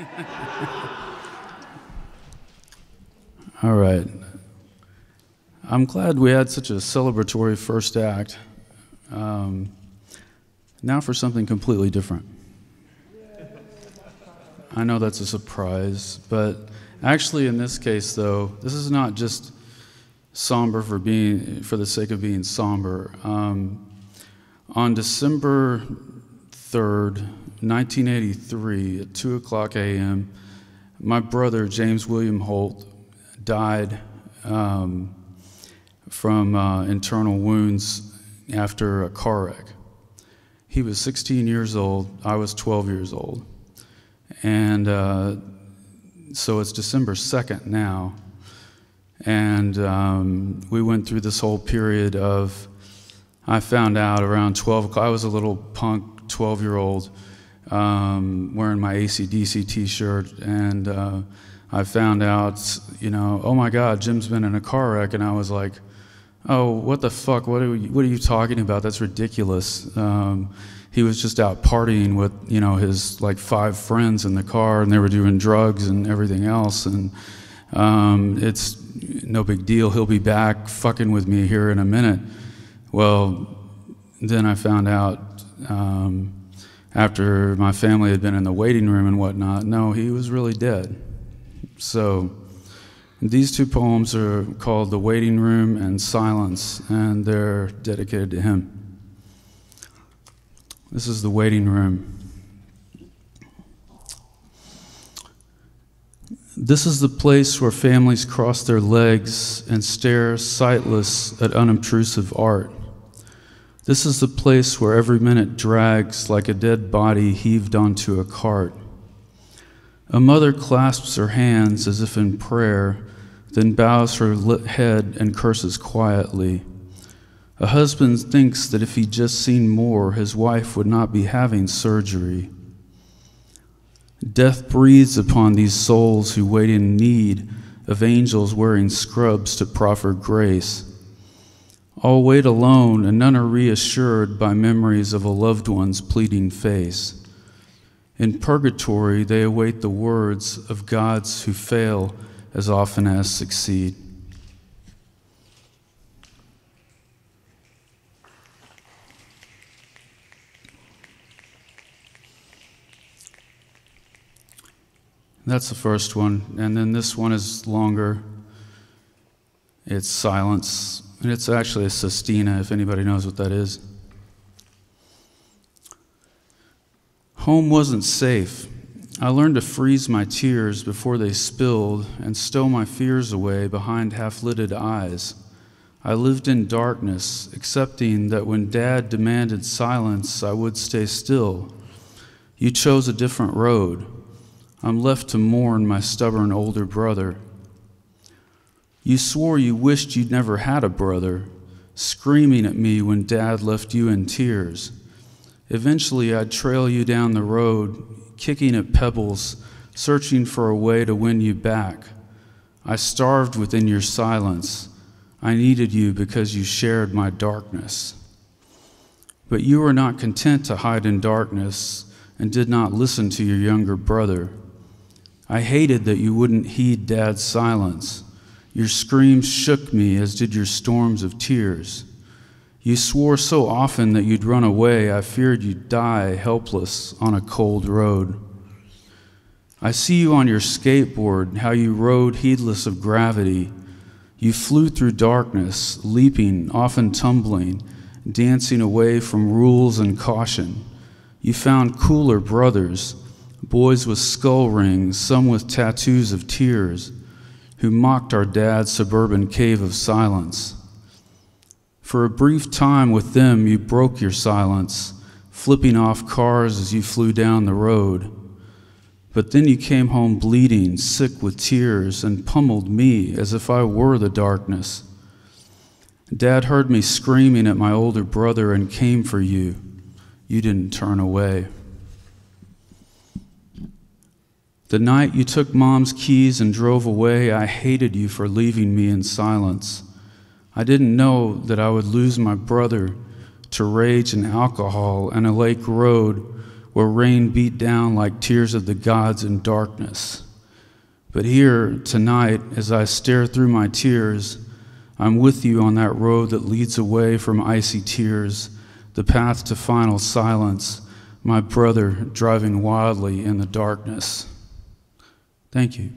All right. I'm glad we had such a celebratory first act. Um, now for something completely different. I know that's a surprise, but actually, in this case, though, this is not just somber for being for the sake of being somber. Um, on December 3rd, 1983, at 2 o'clock a.m., my brother, James William Holt, died um, from uh, internal wounds after a car wreck. He was 16 years old, I was 12 years old. And uh, so it's December 2nd now. And um, we went through this whole period of, I found out around 12 o'clock, I was a little punk 12 year old um, wearing my ACDC t shirt. And uh, I found out, you know, oh my God, Jim's been in a car wreck. And I was like, oh, what the fuck? What are, what are you talking about? That's ridiculous. Um, he was just out partying with you know his like five friends in the car, and they were doing drugs and everything else. And um, it's no big deal. He'll be back fucking with me here in a minute. Well, then I found out um, after my family had been in the waiting room and whatnot. No, he was really dead. So. These two poems are called The Waiting Room and Silence, and they're dedicated to him. This is the waiting room. This is the place where families cross their legs and stare sightless at unobtrusive art. This is the place where every minute drags like a dead body heaved onto a cart. A mother clasps her hands as if in prayer, then bows her head and curses quietly. A husband thinks that if he'd just seen more, his wife would not be having surgery. Death breathes upon these souls who wait in need of angels wearing scrubs to proffer grace. All wait alone, and none are reassured by memories of a loved one's pleading face. In purgatory, they await the words of gods who fail as often as succeed. That's the first one. And then this one is longer. It's silence. And it's actually a sestina, if anybody knows what that is. Home wasn't safe. I learned to freeze my tears before they spilled and stow my fears away behind half lidded eyes. I lived in darkness, accepting that when Dad demanded silence, I would stay still. You chose a different road. I'm left to mourn my stubborn older brother. You swore you wished you'd never had a brother, screaming at me when Dad left you in tears. Eventually, I'd trail you down the road, kicking at pebbles, searching for a way to win you back. I starved within your silence. I needed you because you shared my darkness. But you were not content to hide in darkness and did not listen to your younger brother. I hated that you wouldn't heed Dad's silence. Your screams shook me, as did your storms of tears. You swore so often that you'd run away, I feared you'd die helpless on a cold road. I see you on your skateboard, how you rode heedless of gravity. You flew through darkness, leaping, often tumbling, dancing away from rules and caution. You found cooler brothers boys with skull rings, some with tattoos of tears, who mocked our dad's suburban cave of silence. For a brief time with them, you broke your silence, flipping off cars as you flew down the road. But then you came home bleeding, sick with tears, and pummeled me as if I were the darkness. Dad heard me screaming at my older brother and came for you. You didn't turn away. The night you took mom's keys and drove away, I hated you for leaving me in silence. I didn't know that I would lose my brother to rage and alcohol and a lake road where rain beat down like tears of the gods in darkness. But here, tonight, as I stare through my tears, I'm with you on that road that leads away from icy tears, the path to final silence, my brother driving wildly in the darkness. Thank you.